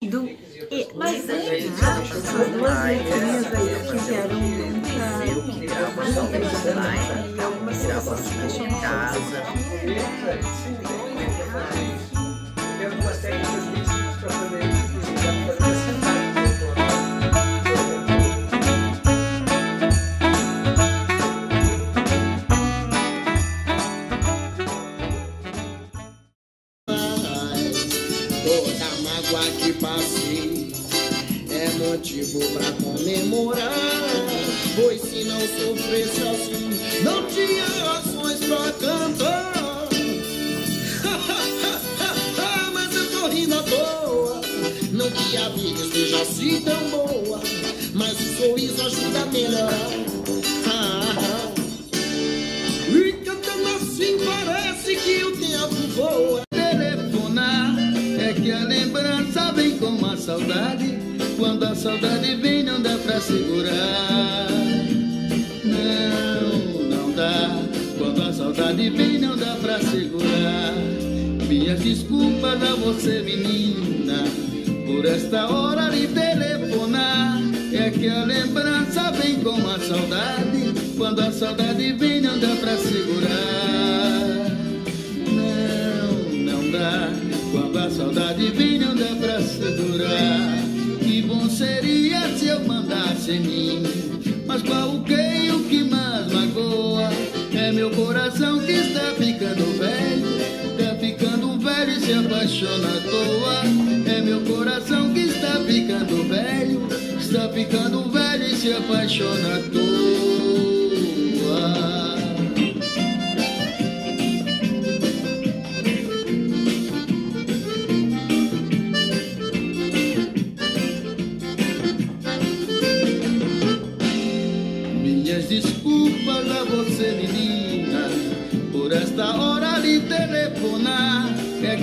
Do, e, mas Muita é essas que duas é letrinhas aí fizeram um criar uma muita online, e algumas pessoas se questionam Que a vida esteja assim tão boa, mas o sorriso ajuda a melhorar. Ah, ah. E cantando assim parece que o tempo voa. Telefonar é que a lembrança vem com a saudade. Quando a saudade vem, não dá pra segurar. Não, não dá. Quando a saudade vem, não dá pra segurar. Minhas desculpas a você, menina, por esta hora de telefonar. É que a lembrança vem com a saudade. Quando a saudade vem, não dá pra segurar. Não, não dá. Quando a saudade vem, não dá pra segurar. Que bom seria se eu mandasse em mim. Ficando velho e se apaixona à toa. Minhas desculpas a você, menina, por esta hora de telefonar.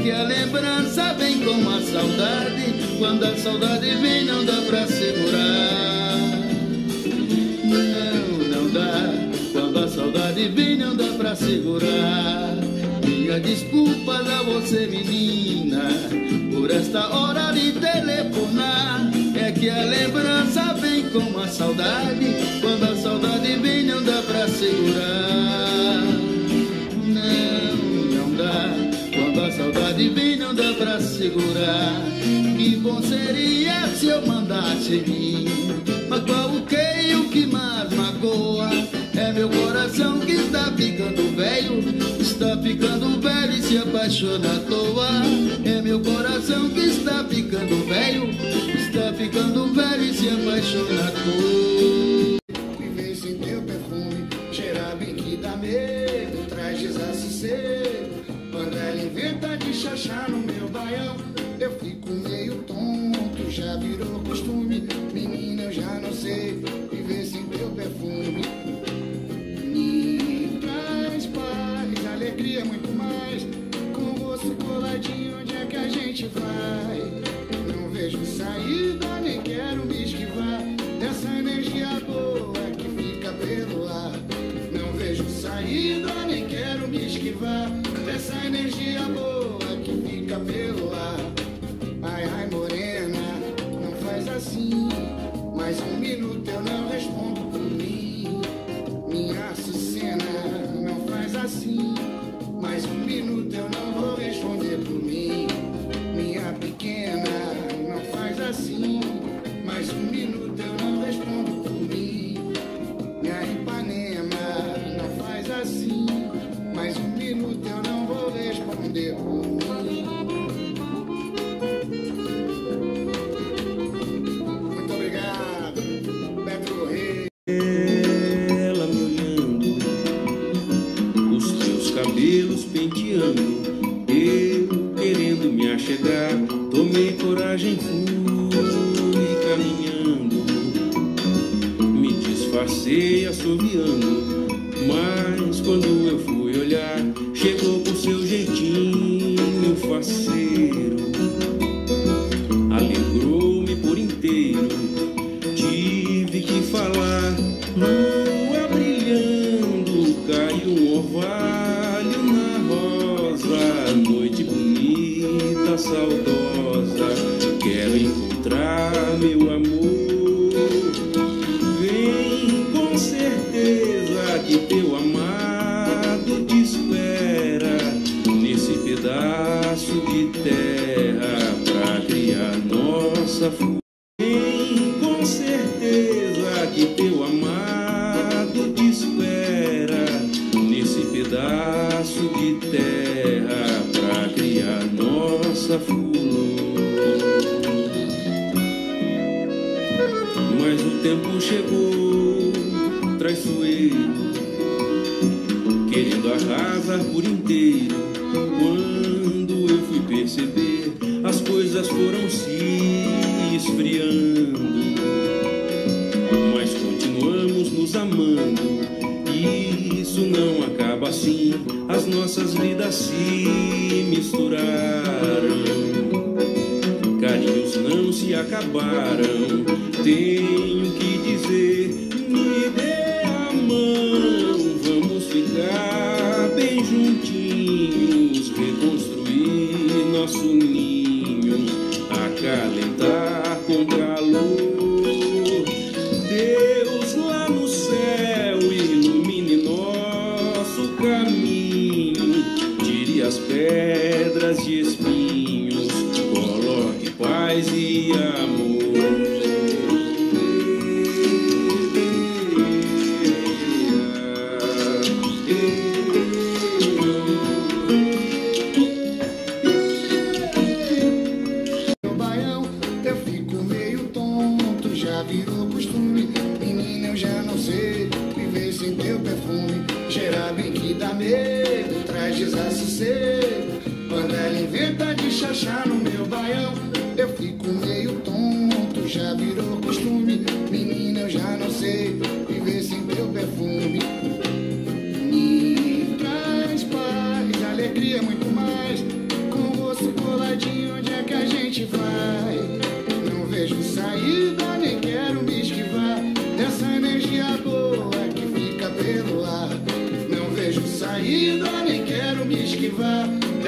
Que a lembrança vem com a saudade. Quando a saudade vem, não dá pra segurar. Não, não dá. Quando a saudade vem, não dá pra segurar. Minha desculpas a você, menina, por esta hora de telefonar. É que a lembrança vem com a saudade. Quando a saudade vem, não dá pra segurar. Saudade vem, não dá pra segurar. Que bom seria se eu mandasse em mim. Mas qual o que e o que mais magoa? É meu coração que está ficando velho. Está ficando velho e se apaixona à toa. É meu coração que está ficando velho. Está ficando velho e se apaixona à toa. Coragem, fui caminhando, me disfarcei assoviando, mas quando eu fui olhar, de terra para criar nossa família. acabaram. Tenho que dizer, me dê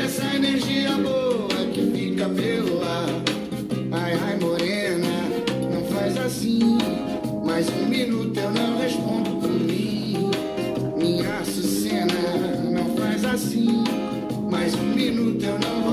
essa energia boa que fica pelo ar. Ai, ai, morena, não faz assim. Mais um minuto eu não respondo por mim. Minha Sucena, não faz assim. Mais um minuto eu não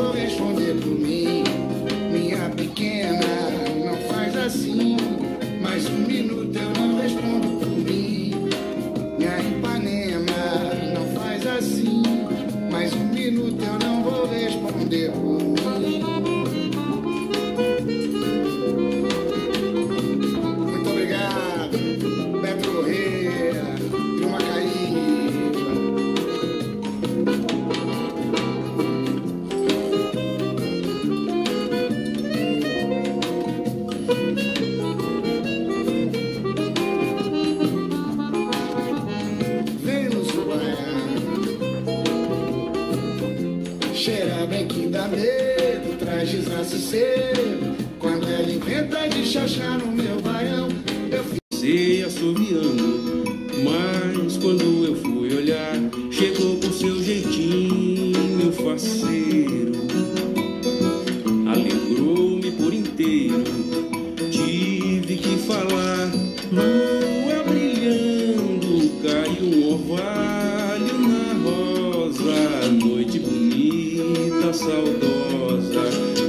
saudosa.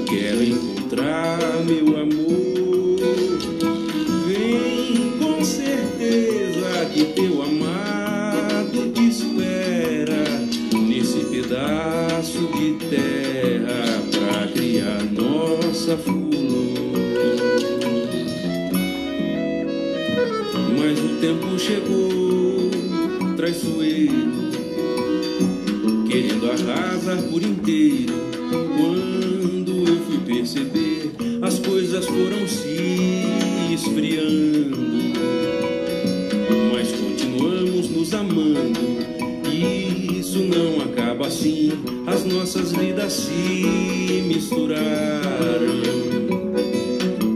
Quero encontrar meu amor. Vem com certeza que teu amado te espera nesse pedaço de terra para criar nossa flor. Mas o tempo chegou. inteiro. Quando eu fui perceber, as coisas foram se esfriando. Mas continuamos nos amando. E isso não acaba assim. As nossas vidas se misturaram.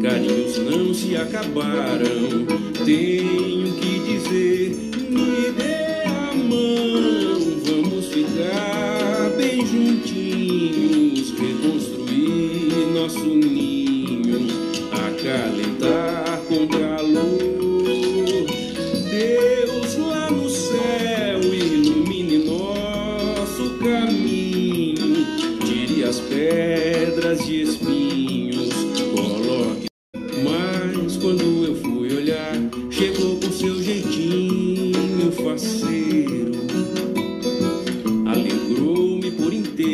Carinhos não se acabaram. Tenho que dizer, me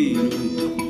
you.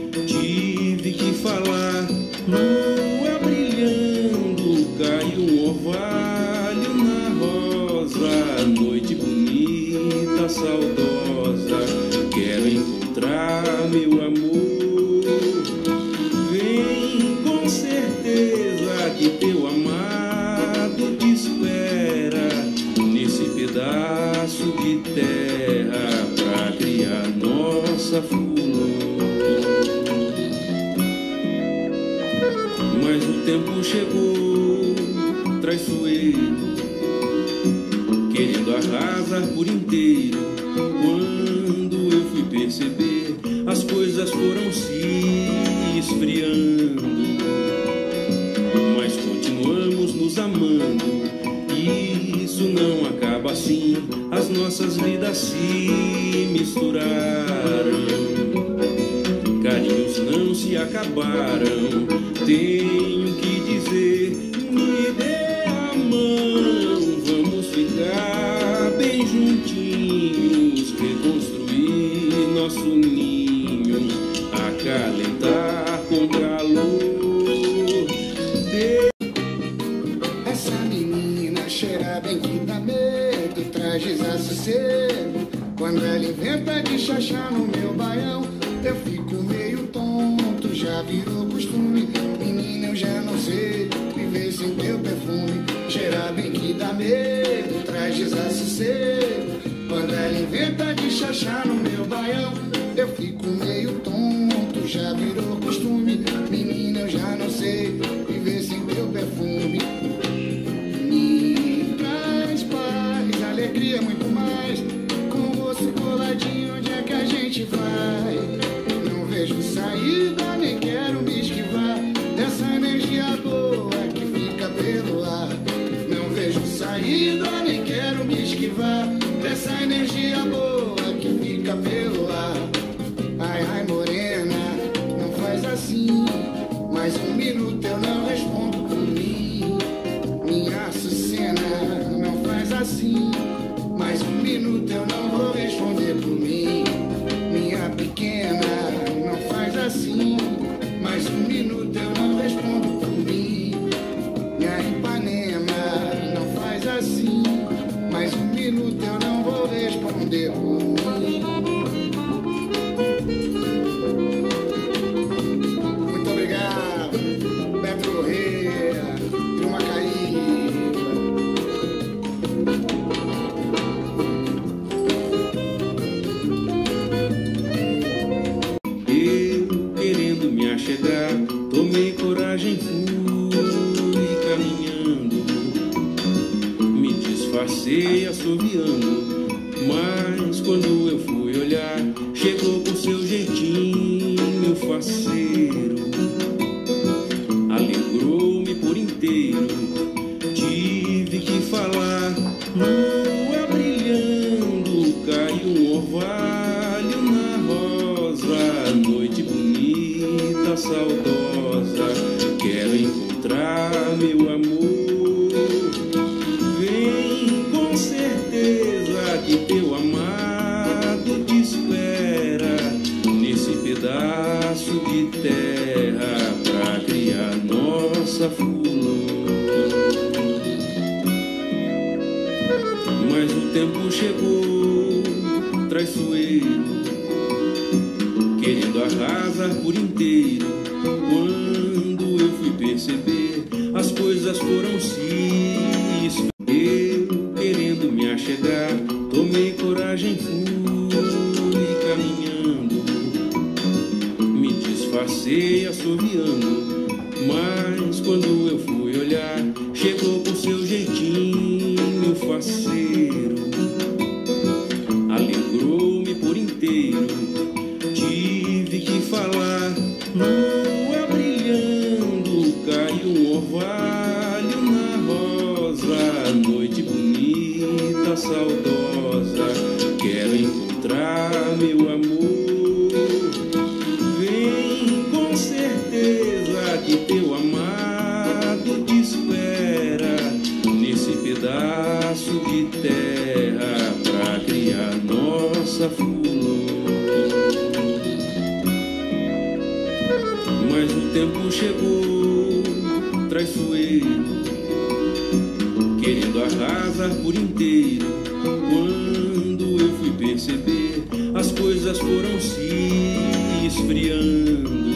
diabo chegou traiçoeiro, querendo arrasar por inteiro. Quando eu fui perceber, as coisas foram se esfriando. Mas continuamos nos amando, e isso não acaba assim. As nossas vidas se misturaram, carinhos não se acabaram. Tenho que achar no meu baião. Eu fico meio tonto, já virou costume. Menina, eu já não sei viver sem teu perfume. Cheirar bem que dá medo, traz desassossego. Quando ela inventa de chachar no meu baião, eu andei assobiando, mas quando tempo chegou, traiçoeiro, querendo arrasar por inteiro. inteiro. chegou traiçoeiro, querendo arrasar por inteiro. Quando eu fui perceber, as coisas foram se esfriando.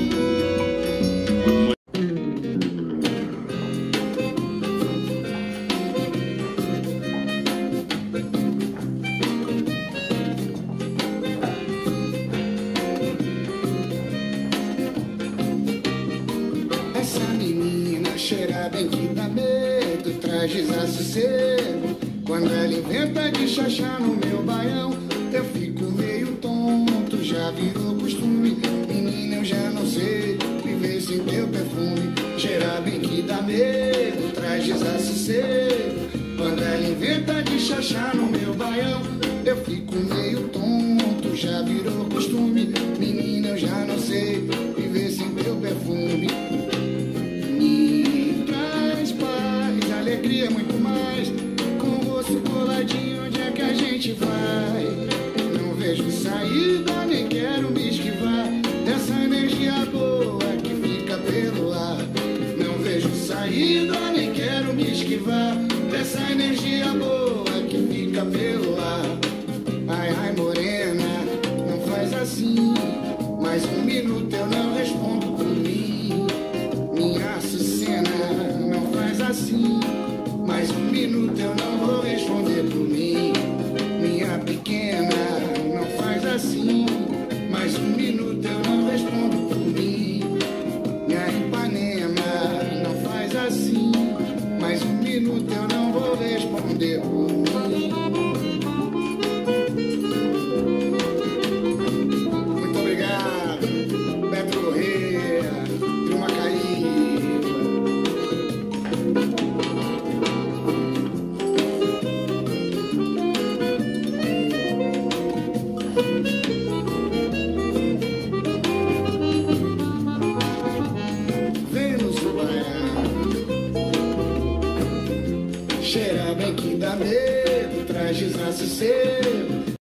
se ser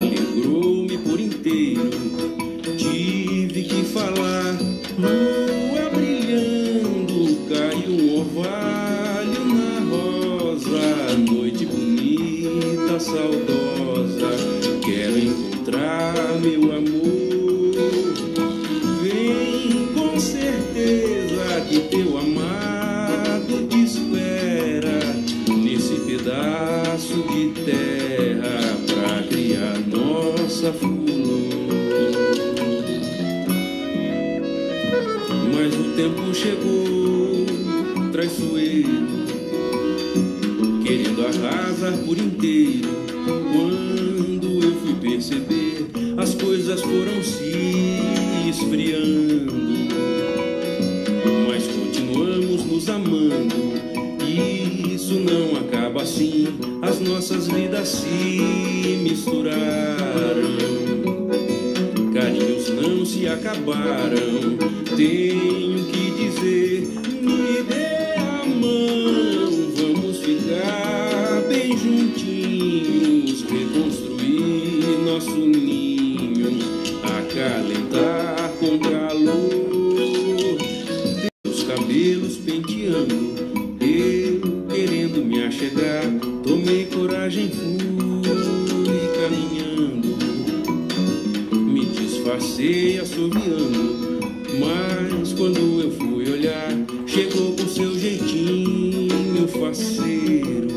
negro. tempo chegou, traiçoeiro, querendo arrasar por inteiro. Quando eu fui perceber, as coisas foram se esfriando, mas continuamos nos amando. E isso não acaba assim, as nossas vidas se misturaram se acabaram. Tenho que dizer, me dê a mão, vamos ficar bem juntinhos, reconstruir nosso ninho, acalentar com calor. Os cabelos penteando, eu querendo me achegar, tomei coragem, fui caminhando disfarcei assobiando. Mas quando eu fui olhar, chegou com seu jeitinho, meu faceiro.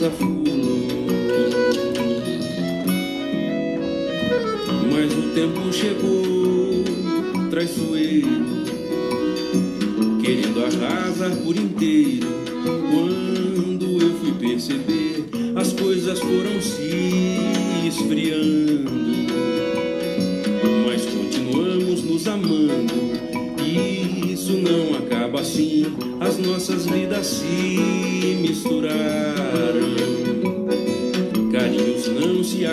desafuno. Mas o tempo chegou, traiçoeiro, querendo arrasar por inteiro. Quando eu fui perceber, as coisas foram se esfriando. Mas continuamos nos amando. E isso não acaba assim, as nossas vidas se misturaram.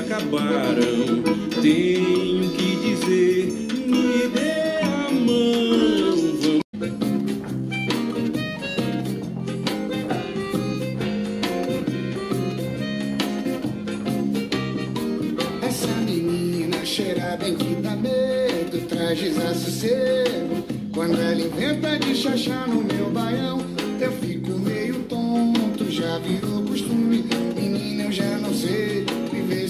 Acabaram. Tenho que dizer, me dê a mão. Essa menina cheira bem que dá medo, traz desassossego. Quando ela inventa de chachar no meu baião, eu fico meio tonto, já virou costume. Menina, eu já não sei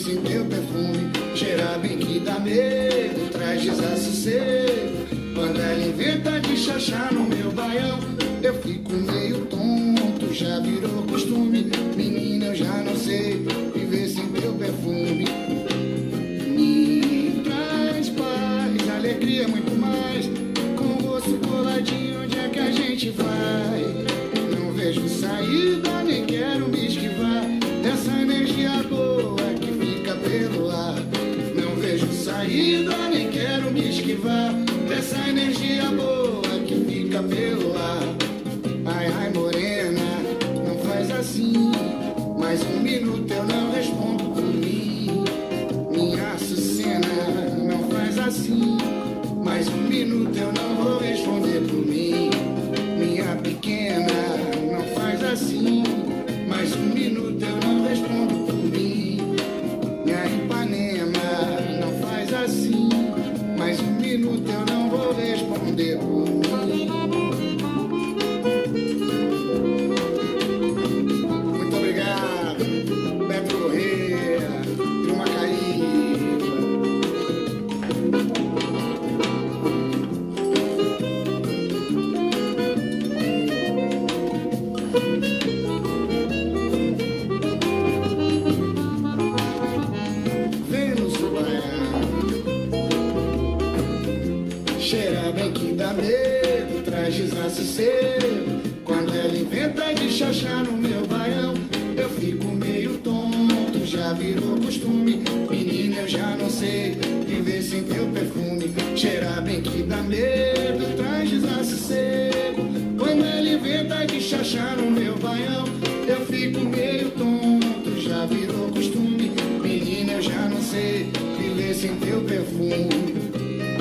sem teu perfume. Cheira bem que dá medo, traz desassossego. Quando ela inventa de chachar no meu baião, eu fico meio tonto, já virou costume. Menina, eu já não sei viver sem teu perfume. Me traz paz, alegria, muito mais. Com o rosto coladinho, onde é que a gente vai? Não vejo saída, nem quero me esquivar dessa energia boa saída, nem quero me esquivar dessa energia boa que fica pelo ar. Ai, ai, morena, não faz assim. Mais um minuto eu não respondo por mim. Minha Açucena, não faz assim. Mais um minuto eu não vou responder por mim. eu fico meio tonto, já virou costume. Menina, eu já não sei viver sem teu perfume.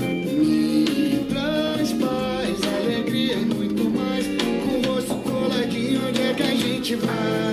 Me traz paz, alegria e muito mais. Com o rosto coladinho, onde é que a gente vai?